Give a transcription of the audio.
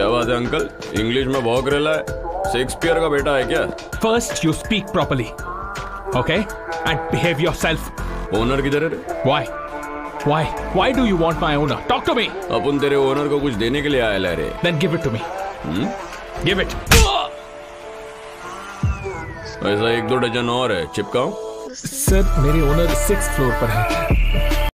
क्या बात है अंकल इंग्लिश में भौक रेला है शेक्सपियर का बेटा है क्या first you speak properly okay and behave yourself owner किधर है why Why? Why do you want my owner? Talk to me. अपन तेरे ओनर को कुछ देने के लिए आया ला रे. Then give it to me. Hmm? Give it. ऐसा एक दो डजन और है चिपकाऊं? सर मेरे ओनर सिक्स फ्लोर पर है